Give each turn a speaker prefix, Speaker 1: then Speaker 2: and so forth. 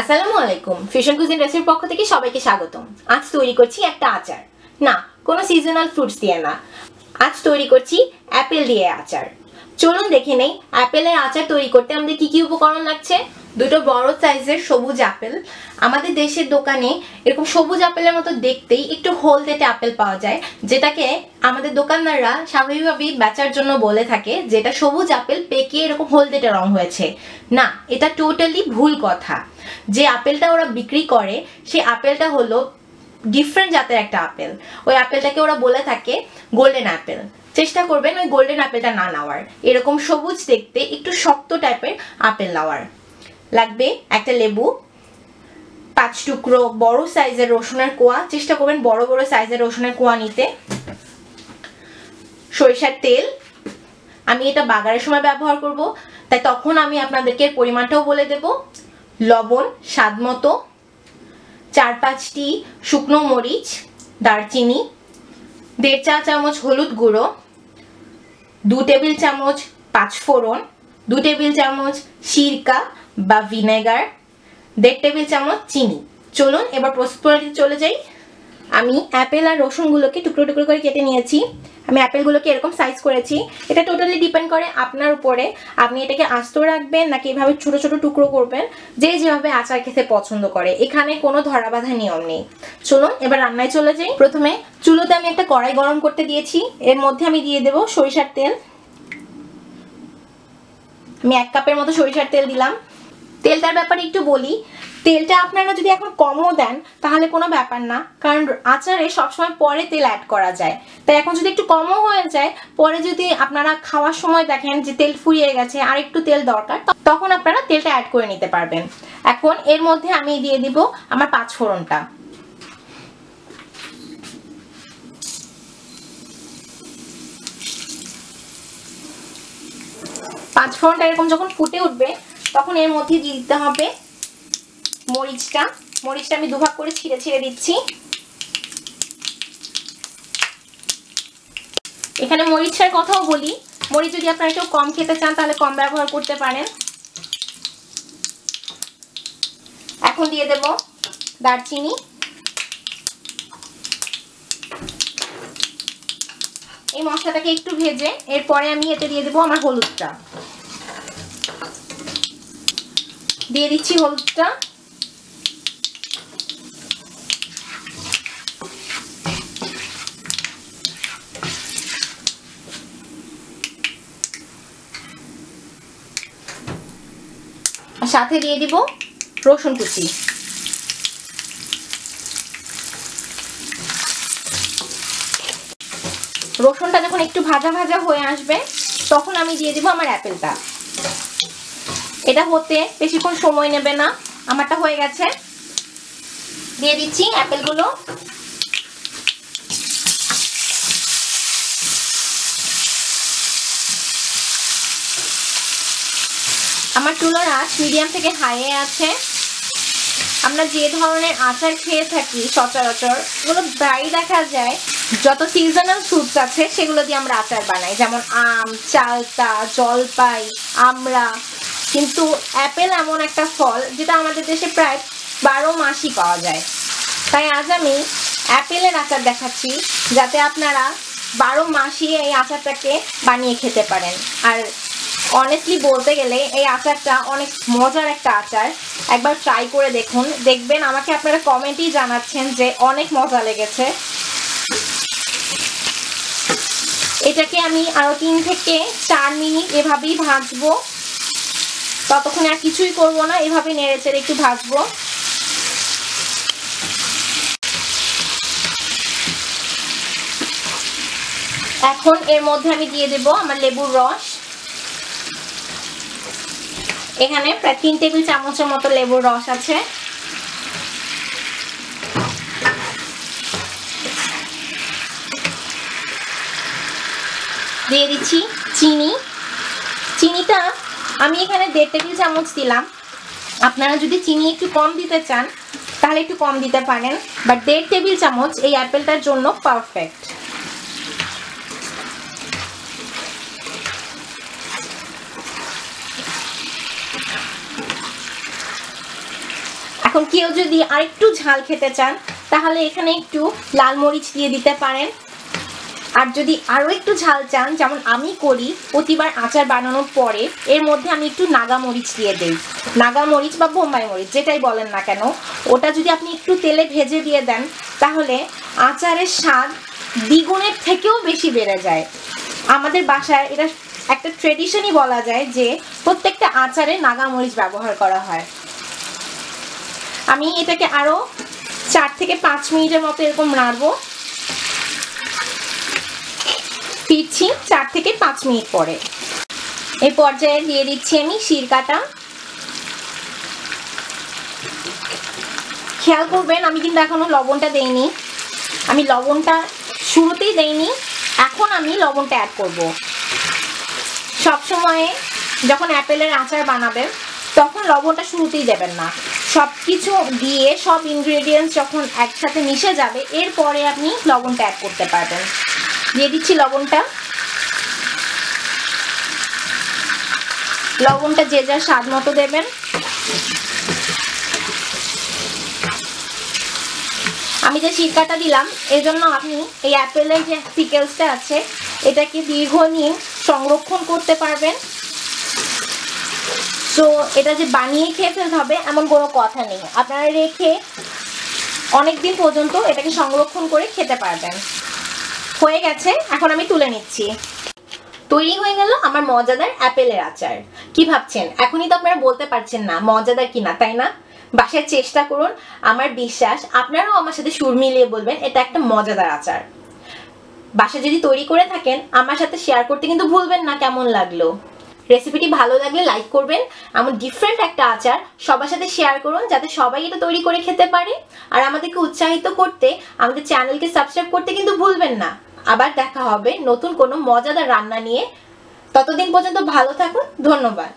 Speaker 1: আসসালামু আলাইকুম। Fission cuisine রেসিপির পক্ষ থেকে সবাইকে স্বাগতম। আজ তৈরি করছি একটা আচার। না, কোনো সিজনাল ফ্রুটস দিয়ে না। আজ তৈরি করছি অ্যাপেল দিয়ে আচার। চলুন দেখে নেই অ্যাপেলের আচার তৈরি করতে আমাদের কি কি উপকরণ লাগছে? দুটো বড় সাইজের সবুজ আপেল। আমাদের দেশের দোকানে এরকম সবুজ আপেলের মতো দেখতেই একটু হলদেটে আপেল পাওয়া যায়, যেটাকে আমাদের দোকানদাররা স্বাভাবিকভাবেই বেচার জন্য বলে থাকে যেটা সবুজ আপেল পেকে এরকম হলদেটে রং হয়েছে। না, এটা টোটালি ভুল কথা। যে আপেলটা ওরা বিক্রি করে, সেই আপেলটা হলো ডিফারেন্ট জাতের একটা আপেল। ওই আপেলটাকে ওরা বলে থাকে গোল্ডেন আপেল চেষ্টা করবেন ওই গোল্ডেন আপেলটা না নেওয়ার। এরকম সবুজ দেখতে একটু শক্ত টাইপের আপেল নেওয়ার। লাগবে, একটা লেবু, পাঁচ টুকরো বড় সাইজের রসুনের কোয়া, চেষ্টা করবেন বড় বড় সাইজের রসুনের কোয়া নিতে। সরিষার তেল, আমি এটা বাগারের সময় ব্যবহার করব, তাই তখন আমি আপনাদেরকে পরিমাণটাও বলে দেব। লবণ, স্বাদ মতো, চার পাঁচটি শুকনো মরিচ, দারচিনি, দেড় চা চামচ হলুদ গুঁড়ো, দু টেবিল চামচ পাঁচফোড়ন, দু টেবিল চামচ সিরকা বা ভিনেগার, দেড় টেবিল চামচ চিনি। চলুন, এবার প্রস্তুত চলে যাই। আমি অ্যাপেল আর রসুনগুলোকে টুকরো টুকরো করে কেটে নিয়েছি। আমি অ্যাপেলগুলোকে এরকম সাইজ করেছি। এটা টোটালি ডিপেন্ড করে আপনার উপরে। আপনি এটাকে আস্ত রাখবেন নাকি এভাবে ছোট ছোট টুকরো করবেন। যে যেভাবে আচার খেতে পছন্দ করে। এখানে কোনো ধরা বাঁধা নিয়ম নেই। চলুন, এবার রান্নায় চলে যাই। প্রথমে চুলোতে আমি একটা কড়াই গরম করতে দিয়েছি। এর মধ্যে আমি দিয়ে দেবো সরিষার তেল। আমি এক কাপের মতো সরিষার তেল দিলাম। তেলটার ব্যাপারে একটু বলি। তেলটা আপনারা যদি এখন কমও দেন, তাহলে কোনো ব্যাপার না, কারণ আচারে সবসময় পরে তেল অ্যাড করা যায়। তাই এখন যদি একটু কমও হয়ে যায়, পরে যদি আপনারা খাওয়ার সময় দেখেন যে তেল ফুরিয়ে গেছে আর একটু তেল দরকার তখন আপনারা তেলটা অ্যাড করে নিতে পারবেন। এখন এর মধ্যে আমি দিয়ে দিব আমার পাঁচ ফোড়নটা। পাঁচ ফোড়নটা এরকম যখন ফুটে উঠবে তখন এর মধ্যে দিয়ে দিতে হবে মরিচটা। মরিচটা আমি দুভাগ করে ছিঁড়ে ছিঁড়ে দিচ্ছি। এখানে মরিচের কথাও বলি। মরিচ যদি আপনারা একটু কম খেতে চান, তাহলে কম ব্যবহার করতে পারেন। এখন দিয়ে দেব দারচিনি। এই মশলাটাকে একটু ভেজে এরপরে আমি এতে দিয়ে দেবো আমার হলুদটা। দিয়ে দিচ্ছি হলুদটা। সাথে দিয়ে দিব রসুন কুচি। রসুনটা যখন একটু ভাজা ভাজা হয়ে আসবে, তখন আমি দিয়ে দিব আমার অ্যাপেলটা। এটা হতে বেশিক্ষণ সময় নেবে না। আমারটা হয়ে গেছে। দিয়ে দিচ্ছি অ্যাপেলগুলো। আমার চুলার আঁচ মিডিয়াম থেকে হাইয়ে আছে। আমরা যে ধরনের আচার খেয়ে থাকি, সচরাচর ওগুলো প্রায়ই দেখা যায়, যত সিজনাল ফ্রুটস আছে, সেগুলো দিয়ে আমরা আচার বানাই। যেমন আম, চালতা, জলপাই আমরা কিন্তু অ্যাপেল এমন একটা ফল যেটা আমাদের দেশে প্রায় বারো মাসই পাওয়া যায়। তাই আজ আমি অ্যাপেলের আচার দেখাচ্ছি যাতে আপনারা বারো মাসই এই আচারটাকে বানিয়ে খেতে পারেন। আর অনেস্টলি বলতে গেলে এই আচারটা অনেক মজার একটা আচার। একবার ট্রাই করে দেখুন। দেখবেন আমাকে আপনারা কমেন্টই জানাচ্ছেন যে অনেক মজা লেগেছে। এটাকে আমি আরও তিন থেকে চার মিনিট এভাবেই ভাজবো। ততক্ষণে আর কিছুই করব না, এভাবে নেড়ে চেড়ে একটু ভাজবো। এখন এর মধ্যে আমি দিয়ে দেব আমার লেবুর রস। এখানে প্রায় তিন টেবিল চামচের মতো লেবুর রস আছে। দিয়ে দিচ্ছি চিনি। চিনিটা আমি এখানে দেড় টেবিল চামচ দিলাম। আপনারা যদি চিনি একটু কম দিতে চান, তাহলে একটু কম দিতে পারেন। বাট দেড় টেবিল চামচ এই অ্যাপেলটার জন্য পারফেক্ট এখন কেউ যদি আরেকটু ঝাল খেতে চান, তাহলে এখানে একটু লাল মরিচ দিয়ে দিতে পারেন। আর যদি আরও একটু ঝাল চান, যেমন আমি করি, প্রতিবার আচার বানানোর পরে, এর মধ্যে আমি একটু নাগা মরিচ দিয়ে দিই। নাগা মরিচ বা বোম্বাই মরিচ, যেটাই বলেন না কেন, ওটা যদি আপনি একটু তেলে ভেজে দিয়ে দেন, তাহলে আচারের স্বাদ দ্বিগুণের থেকেও বেশি বেড়ে যায়। আমাদের বাসায় এটা একটা ট্রেডিশনই বলা যায় যে, প্রত্যেকটা আচারে নাগা মরিচ ব্যবহার করা হয়। আমি এটাকে আরও চার থেকে পাঁচ মিনিটের মতো এরকম নাড়বো। ফিরছি চার থেকে পাঁচ মিনিট পরে। এই পর্যায়ে দিয়ে দিচ্ছি আমি শিরকাটা খেয়াল করবেন, আমি কিন্তু এখনও লবণটা দেইনি। আমি লবণটা শুরুতেই দেইনি, এখন আমি লবণটা অ্যাড করব। সব সময়ে যখন অ্যাপেলের আচার বানাবেন, তখন লবণটা শুরুতেই দেবেন না। সব কিছু দিয়ে সব ইনগ্রেডিয়েন্টস যখন একসাথে মিশে যাবে, এরপরে আপনি লবণটা অ্যাড করতে পারবেন। দিয়ে দিচ্ছি লবণটা। লবণটা যে যার স্বাদ মতো দেবেন। আমি যে সিরকাটা দিলাম, এর জন্য আপনি এই অ্যাপেলের যে পিকেলসটা আছে, এটাকে দীর্ঘদিন সংরক্ষণ করতে পারবেন। তো এটা যে বানিয়ে খেয়ে ফেলতে হবে, এমন কোনো কথা নেই। আপনারা রেখে অনেক দিন পর্যন্ত এটাকে সংরক্ষণ করে খেতে পারবেন। হয়ে গেছে, এখন আমি তুলে নিচ্ছি। তৈরি হয়ে গেল আমার মজাদার অ্যাপেলের আচার। কি ভাবছেন? এখনই তো আপনারা বলতে পারছেন না মজাদার কিনা, তাই না? বাসায় চেষ্টা করুন, আমার বিশ্বাস আপনারাও আমার সাথে সুর মিলিয়ে বলবেন, এটা একটা মজাদার আচার। বাসা যদি তৈরি করে থাকেন, আমার সাথে শেয়ার করতে কিন্তু ভুলবেন না কেমন লাগল। রেসিপিটি ভালো লাগলে লাইক করবেন, এমন ডিফারেন্ট একটা আচার সবার সাথে শেয়ার করুন, যাতে সবাই এটা তৈরি করে খেতে পারে। আর আমাদেরকে উৎসাহিত করতে আমাদের চ্যানেলকে সাবস্ক্রাইব করতে কিন্তু ভুলবেন না। আবার দেখা হবে নতুন কোনো মজাদার রান্না নিয়ে। ততদিন পর্যন্ত ভালো থাকুন ধন্যবাদ।